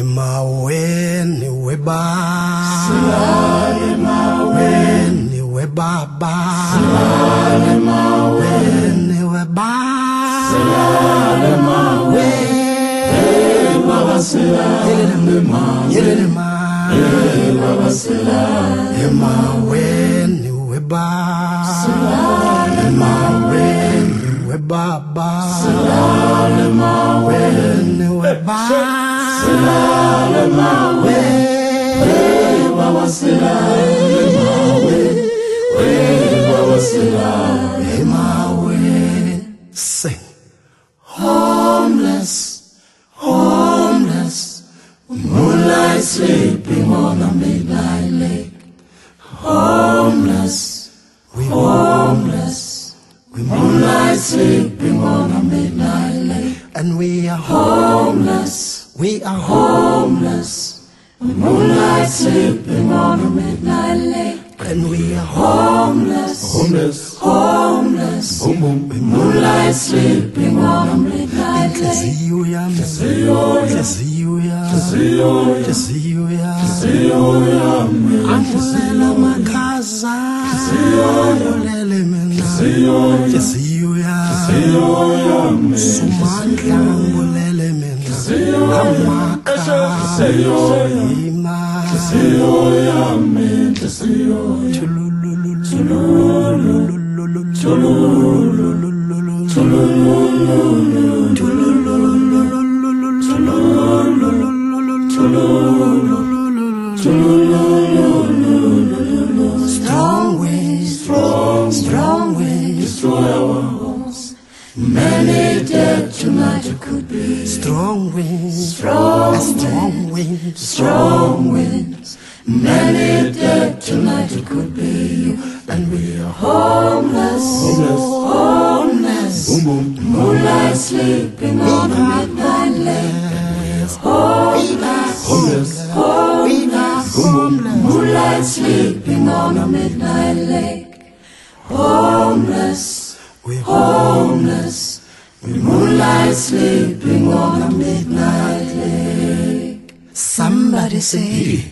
emaweni weba silale emaweni webaba silale emaweni weba silale emaweni baba. Silale emaweni yelele ma baba. silale emaweni weba silale emaweni webaba silale emaweni weba silale mawe we baba silale mawe we baba silale mawe sing homeless homeless. Moonlight sleeping on a midnight lake. Homeless we homeless. We moonlight sleeping on a midnight lake. And we are homeless we are homeless. Moonlight sleeping on a midnight lake. And we are homeless. Homeless. Homeless. Boom boom. Moonlight sleeping on a midnight lake. Yami. Inhliziyo yami. Inhliziyo yami. Inhliziyo yami. Angizela makhaza. Ulele mina. Inhliziyo yami. Sumandla ngulele mina. Amakha. Ima. Strong winds, strong, winds, destroy our homes. Many dead tonight it could be. Strong winds, strong, strong winds, strong winds. Many dead tonight it could be and we are homeless, Homeless. homeless. Boom boom. Moonlight sleeping on a midnight lake. Homeless, Homeless. homeless, Boom Moonlight sleeping on a midnight lake. Homeless, We homeless. We moonlight sleeping on a midnight lake. Somebody say,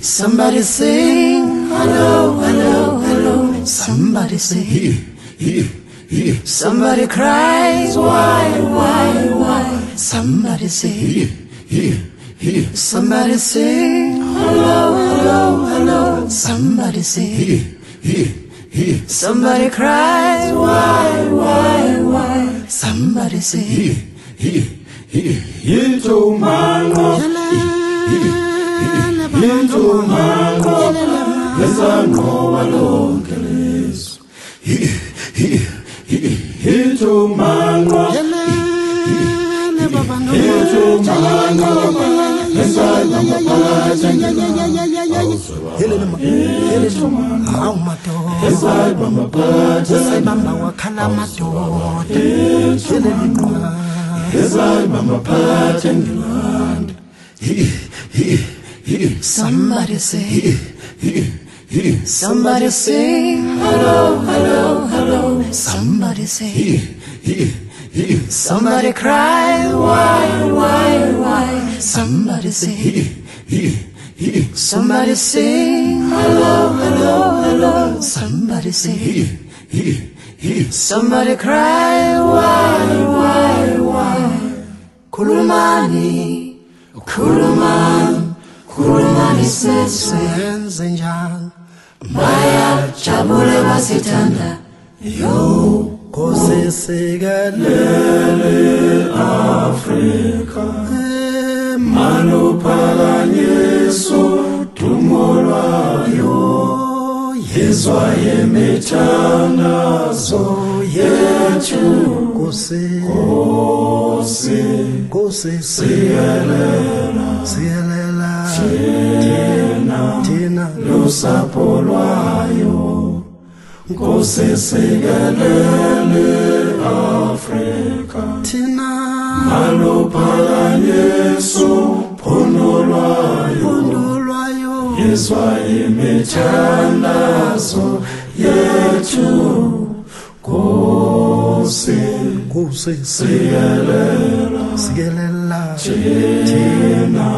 somebody sing, hello, hello, hello. Somebody say, somebody cries, why, why, why? Somebody say, somebody sing, hello, hello, hello. Somebody say, somebody cries, why, why, why? Somebody say, Yithu manqo. Yithu manqo. Lesanqoba lonke leso. Yithu manqo. Yithu manqo. Lesana Hawu madoda, Esayibamba maphathe. Sayibamba wakhala madoda. Yelele ma. Esayibamba maphathe ngilanda. Somebody say, somebody sing, hello, hello, hello. Somebody say, somebody cry, why, why, why? Somebody say, somebody sing, hello, hello, hello. Somebody say, he he, he. somebody cry, why, why, why? kurumani kurumani Kulumani, kulumani. Khulumani senze njani bayajabule basithanda yo kosisekelele Afrika lwayo. Yizwa yemithandazo yethu. kosi Nkosi kosi siyelela siyelela thina thina lusapho lwayo. Nkosi sikelele Afrika. thina Maluphakanyiswa phondo lwayo. Umezwa imithandazo yethu Nkosi Nkosi sikelela sikelela thina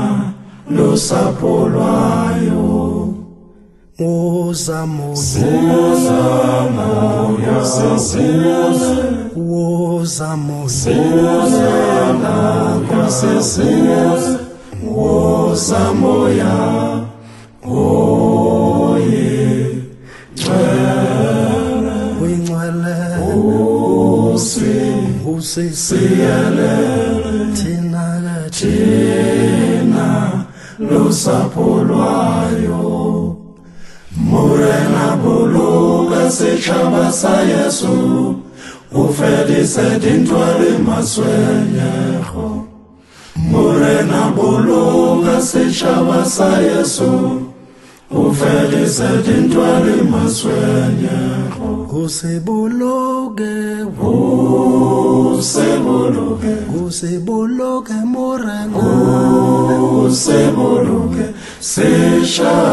nosapho lwayo. Wozamoya Wozamoya Wozamoya usisiyele thina ke thina losapho lwayo morena boloka setšhaba sa yesu o fedise dintwa le maswenyego morena boloka setšhaba sa yesu o fedise dintwa le Gosebologe, gosebologe, oh. gosebologe morana, gosebologe sechabasa,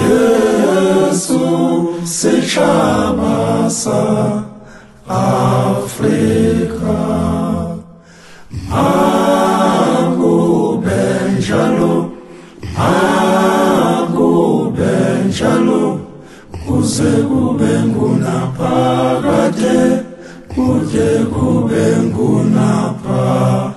Yesu sechabasa, África, Mago Benjalo, Mago Benjalo. Kuze kube ngunaphakade kude kube ngunaphakade